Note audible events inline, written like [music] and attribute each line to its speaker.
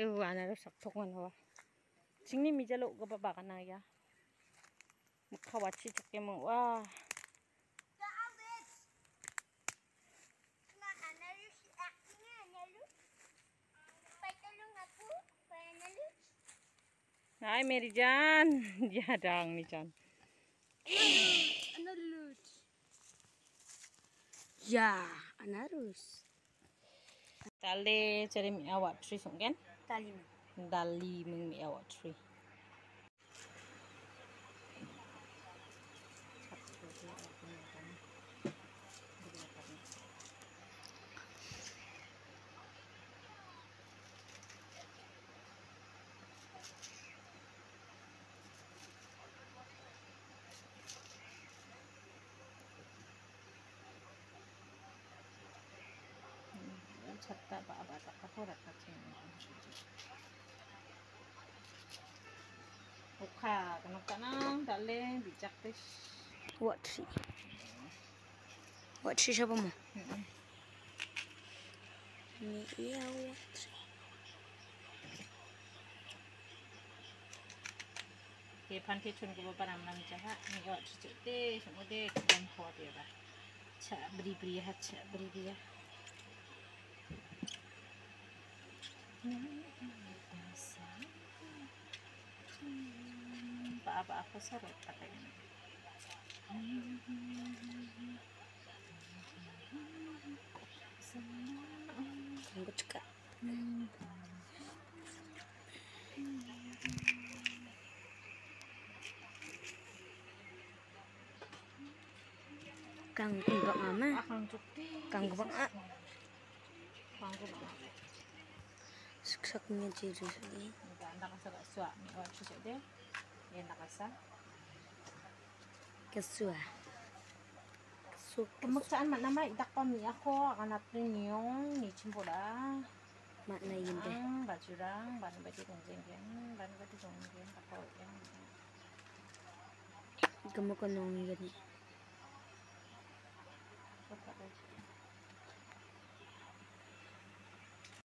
Speaker 1: Iu ana ro sak thok man hawa. Chingni mi jalo ga ba ka na ya. Mukha wachi chakke mo wa. Hai Mary Jan, [laughs] ya dang nih Jan.
Speaker 2: Ya, anarus.
Speaker 1: Tale cari mi awak tree songken.
Speaker 2: Tali.
Speaker 1: Dali ming mi awak tree. छत्ता बाबा का कठोर कच्चे Ukha kanang kanang dale bijak tes.
Speaker 2: What tree? What tree siapa mo? Ni iya what tree.
Speaker 1: Ke panti chun ko pa ram lang jaha ni wa chu te sumo de kan ho de ba. Cha bri bri ha cha bri bri ya. Paaba ako sa.
Speaker 2: Rambut juga. Kang kumbak mama. Kang ah.
Speaker 1: Kang suami. Oh, cucu deh. Yang nak asal?
Speaker 2: Kesua. Kesu.
Speaker 1: Kemusuhan mak nama tak kami aku anak tu nyong ni cimpo
Speaker 2: dah. Mak na
Speaker 1: ini. Ang mm, baju rang, ban ba tongjeng, ban baju tongjeng, tak kau yang.
Speaker 2: Kamu kenong ini.